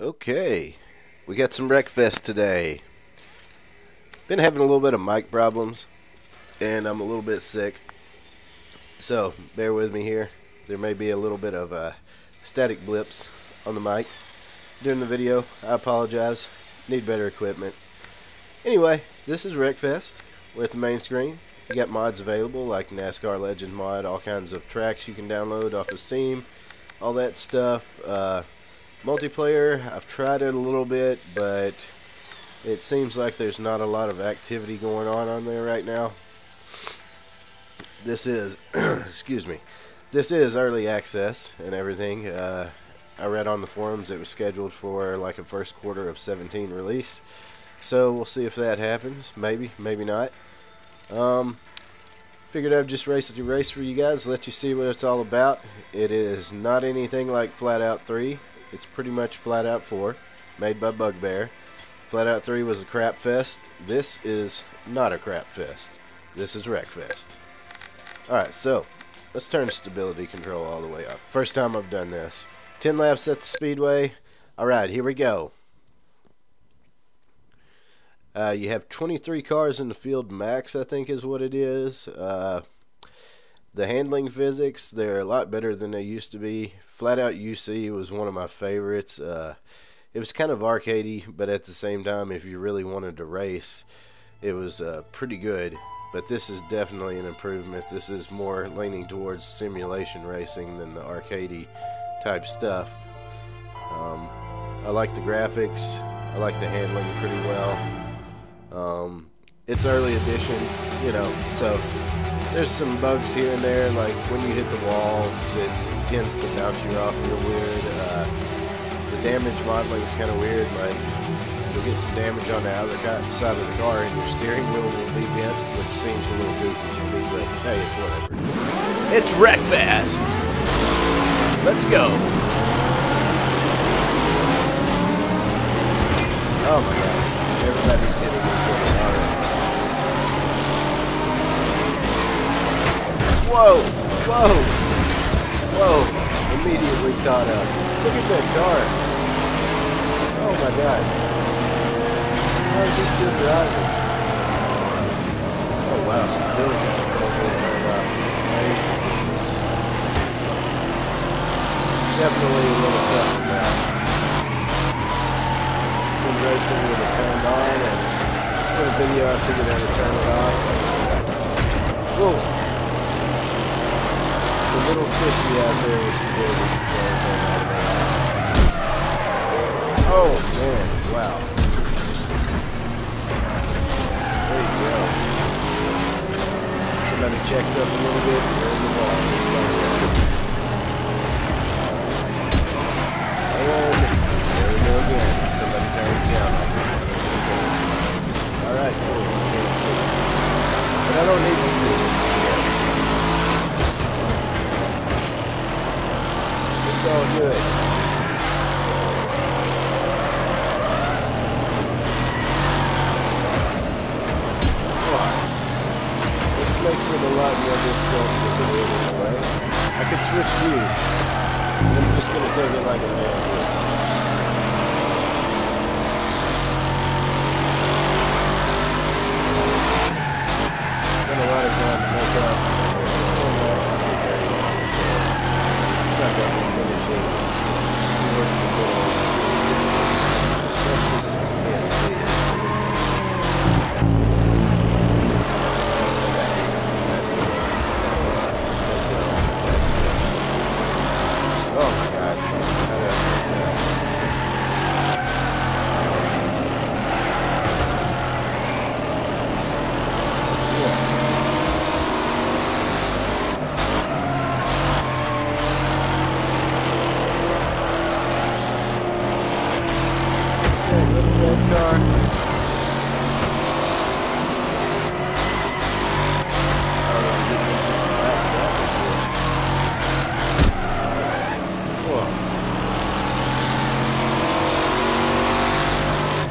Okay, we got some Wreckfest today. Been having a little bit of mic problems, and I'm a little bit sick. So, bear with me here. There may be a little bit of uh, static blips on the mic during the video. I apologize. Need better equipment. Anyway, this is Wreckfest. We're at the main screen. You got mods available like NASCAR Legend mod, all kinds of tracks you can download off of Steam, all that stuff. Uh, Multiplayer, I've tried it a little bit, but it seems like there's not a lot of activity going on on there right now. This is, excuse me, this is early access and everything. Uh, I read on the forums it was scheduled for like a first quarter of 17 release. So we'll see if that happens. Maybe, maybe not. Um, figured I'd just race the race for you guys, let you see what it's all about. It is not anything like Flat Out 3. It's pretty much Flat Out 4, made by Bugbear. Flat Out 3 was a crap fest. This is not a crap fest. This is Wreckfest. Alright, so let's turn stability control all the way up. First time I've done this. 10 laps at the speedway. Alright, here we go. Uh, you have 23 cars in the field max, I think is what it is. Uh, the handling physics, they're a lot better than they used to be. Flat Out UC was one of my favorites. Uh, it was kind of arcadey, but at the same time, if you really wanted to race, it was uh, pretty good. But this is definitely an improvement. This is more leaning towards simulation racing than the arcadey type stuff. Um, I like the graphics. I like the handling pretty well. Um, it's early edition, you know, so there's some bugs here and there, like when you hit the walls, it tends to bounce you off real weird. Uh, the damage modeling is kind of weird, like you'll get some damage on the other side of the car and your steering wheel will be bent, which seems a little goofy to me, but hey, it's whatever. It's Wreckfest! Let's go! Oh my god, everybody's hitting each other Whoa! Whoa! Whoa! Immediately caught up. Look at that car. Oh my god. How is he still driving? Oh wow, stability control being turned off is amazing. Definitely a little tough now. Been racing with it turned on and for the video I figured out to turn it off. Whoa! A little fishy out there with stability controls on that Oh man, wow. There you go. Somebody checks up a little bit, you're in the ball, just like that. All good. This makes it a lot more difficult to get the way. I could switch views. I'm just to take it like a man Been a lot of to make up.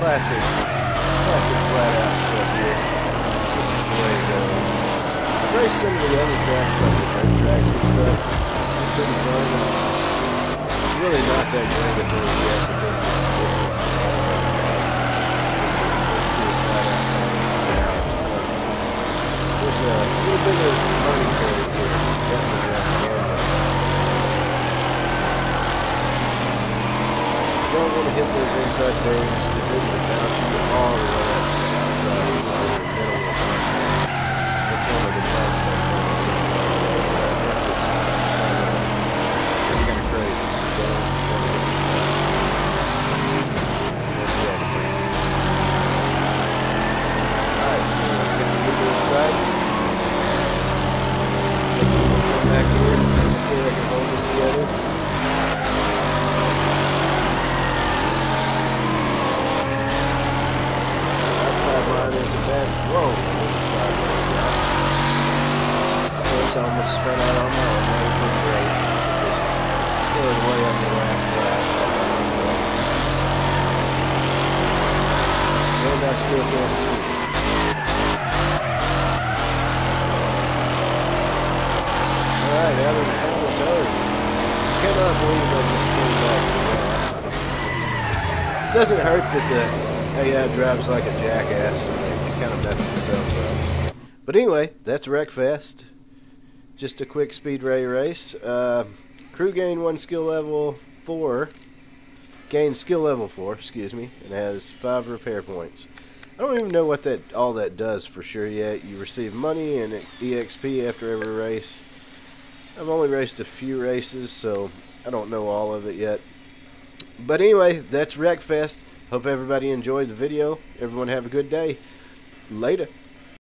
Classic, classic flat out stuff here. This is the way it goes. Some of the other tracks, like the dirt tracks and stuff. Pretty fun really not that great a move yet because the difference There's a little bit of learning curve here. Definitely on the don't want to hit those inside frames because they can bounce you all the way up to the outside. Line isn't bad. Whoa, inside line drop. Of course, I almost spun out on that one. That would great. Just going way on the last lap. So. And I still can't see. Alright, out of the final turn. Cannot believe I just came back. Doesn't hurt that the AI drives like a jackass and kind of messes up. But anyway, that's Wreckfest. Just a quick speed ray race. Uh, crew gain one skill level four. Gain skill level four, excuse me, and has five repair points. I don't even know what that all that does for sure yet. You receive money and EXP after every race. I've only raced a few races, so I don't know all of it yet. But anyway, that's Wreckfest. Hope everybody enjoyed the video. Everyone have a good day. Later.